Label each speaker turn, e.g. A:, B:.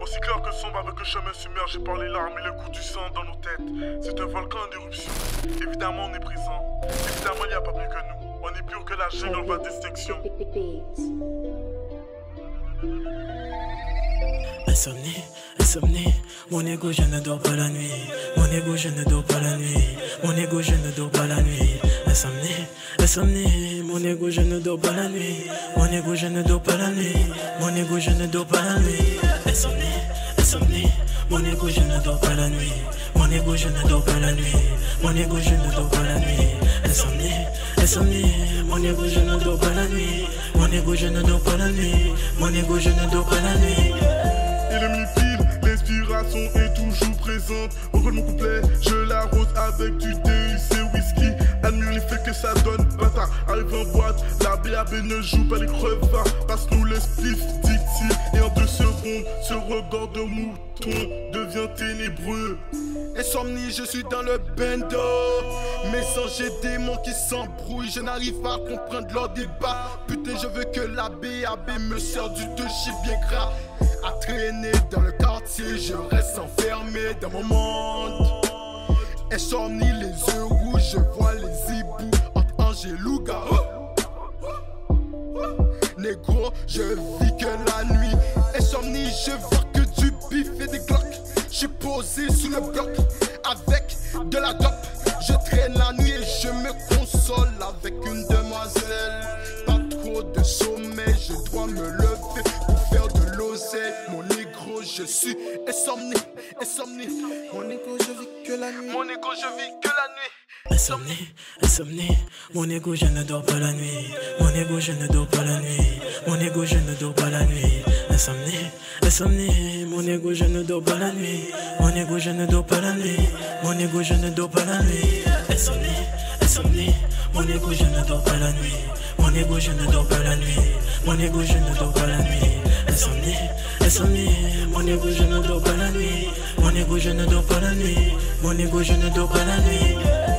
A: Aussi clair que sombre avec le chemin submergé par les larmes et le goût du sang dans nos têtes. C'est un volcan en éruption. Évidemment, on est présent. Évidemment, il n'y a pas mieux que nous. On est pur que la jungle en voie d'extinction.
B: Insomnie, insomnie, mon ego je ne dors pas la nuit, mon ego je ne dors pas la nuit, mon ego je ne dors pas la nuit. Insomnie, insomnie, mon ego je ne dors pas la nuit, mon ego je ne dors pas la nuit, mon ego je ne dors pas la nuit. Insomnie, insomnie, mon ego je ne dors pas la nuit, mon ego je ne dors pas la nuit, mon ego je ne dors pas la nuit. Insomnie, insomnie, mon ego je ne dors pas la nuit, mon ego je ne dors pas la nuit, mon ego je ne dors pas la nuit.
A: Et le mille l'inspiration est toujours présente. Au mon couplet, je l'arrose avec du c'est ne joue pas les crevards. Passe-nous le spliff, dit Et en deux secondes, ce regard de mouton devient ténébreux.
C: Insomnie, je suis dans le bendo. Sans j'ai des mots qui s'embrouillent. Je n'arrive pas à comprendre leur débat. Putain, je veux que la BAB me sert du deux bien gras. À traîner dans le quartier, je reste enfermé dans mon monde. Insomnie, les yeux rouges, je vois les hiboux entre ange et je vis que la nuit. Insomnie, je vois que du bif et des glocks. Je posé sous le bloc avec de la dope. Je traîne la nuit et je me console avec une demoiselle. Pas trop de sommeil, je dois me lever je suis insomnie, insomnie. Mon ego, je vis que la nuit. Mon ego, je vis que la nuit.
B: Insomnie, insomnie, mon ego je ne dors pas la nuit, mon ego je ne dors pas la nuit, mon ego je ne dors pas la nuit. Insomnie, insomnie, mon ego je ne dors pas la nuit, mon ego je ne dors pas la nuit, mon ego je ne dors pas la nuit. Insomnie, insomnie, mon ego je ne dors pas la nuit, mon ego je ne dors pas la nuit, mon ego je ne dors pas la nuit. Mon ego je ne dors pas la nuit, mon ego je ne dors pas la nuit, mon ego je ne dors pas la nuit.